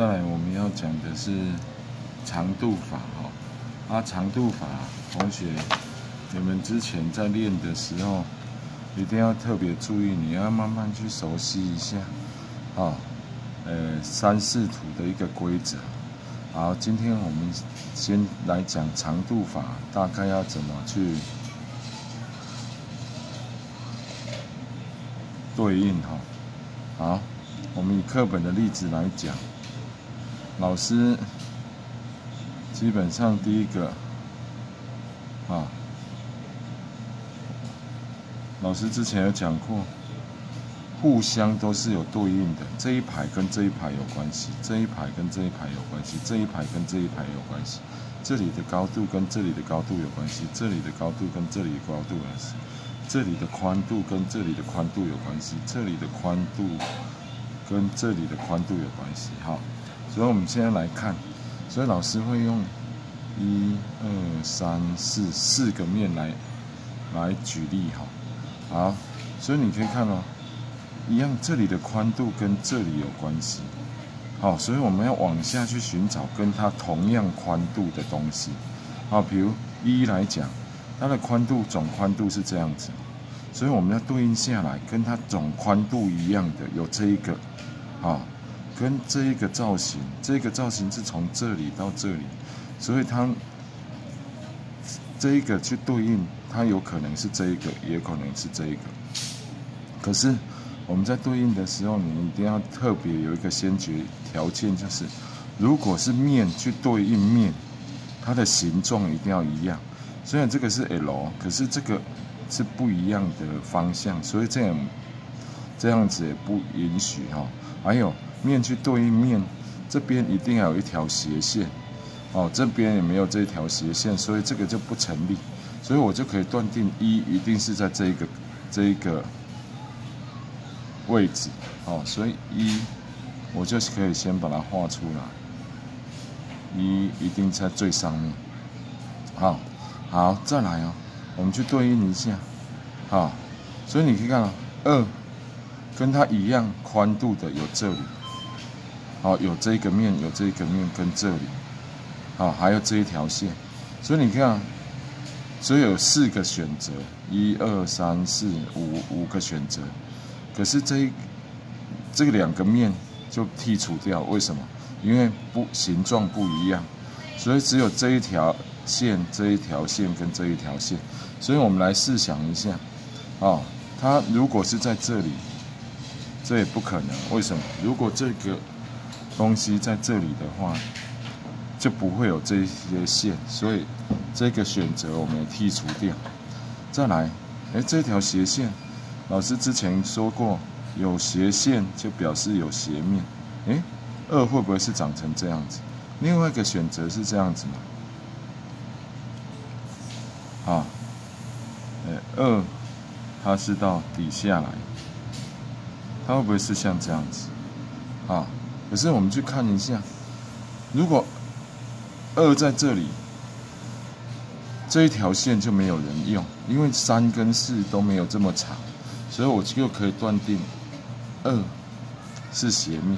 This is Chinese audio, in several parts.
再来我们要讲的是长度法哈，啊长度法，同学，你们之前在练的时候，一定要特别注意，你要慢慢去熟悉一下，啊，呃三视图的一个规则。好，今天我们先来讲长度法，大概要怎么去对应哈。好，我们以课本的例子来讲。老师基本上第一个啊，老师之前有讲过，互相都是有对应的，这一排跟这一排有关系，这一排跟这一排有关系，这一排跟这一排有关系，这里的高度跟这里的高度有关系，这里的高度跟这里的高度有关系，这里的宽度跟这里的宽度有关系，这里的宽度跟这里的宽度有关系，哈。所以我们现在来看，所以老师会用一二三四四个面来来举例哈。好，所以你可以看哦，一样这里的宽度跟这里有关系。好，所以我们要往下去寻找跟它同样宽度的东西。好，比如一来讲，它的宽度总宽度是这样子，所以我们要对应下来，跟它总宽度一样的有这一个，好。跟这一个造型，这个造型是从这里到这里，所以它这一个去对应，它有可能是这一个，也可能是这一个。可是我们在对应的时候，你一定要特别有一个先决条件，就是如果是面去对应面，它的形状一定要一样。虽然这个是 L，可是这个是不一样的方向，所以这样这样子也不允许哈。还有。面去对应面，这边一定要有一条斜线，哦，这边也没有这一条斜线，所以这个就不成立，所以我就可以断定一一定是在这一个这一个位置，哦，所以一我就可以先把它画出来，一一定在最上面，好，好，再来哦，我们去对应一下，好，所以你可以看到二跟它一样宽度的有这里。好，有这个面，有这个面跟这里，好，还有这一条线，所以你看，所以有四个选择，一二三四五五个选择，可是这一这两个面就剔除掉，为什么？因为不形状不一样，所以只有这一条线，这一条线跟这一条线，所以我们来试想一下，啊，它如果是在这里，这也不可能，为什么？如果这个东西在这里的话，就不会有这些线，所以这个选择我们剔除掉。再来，哎，这条斜线，老师之前说过，有斜线就表示有斜面。哎，二会不会是长成这样子？另外一个选择是这样子吗？啊，哎，二它是到底下来，它会不会是像这样子？啊？可是我们去看一下，如果二在这里，这一条线就没有人用，因为三跟四都没有这么长，所以我就可以断定二是斜面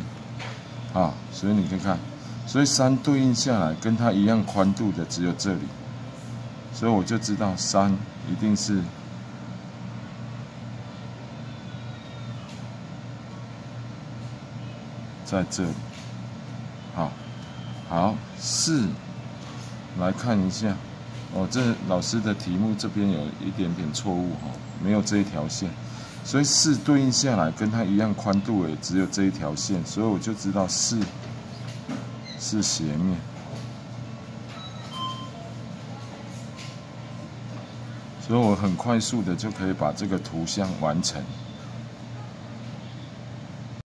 啊。所以你可以看，所以三对应下来跟它一样宽度的只有这里，所以我就知道三一定是。在这里，好，好四，来看一下，哦，这老师的题目这边有一点点错误哈，没有这一条线，所以四对应下来跟它一样宽度也只有这一条线，所以我就知道四是斜面，所以我很快速的就可以把这个图像完成。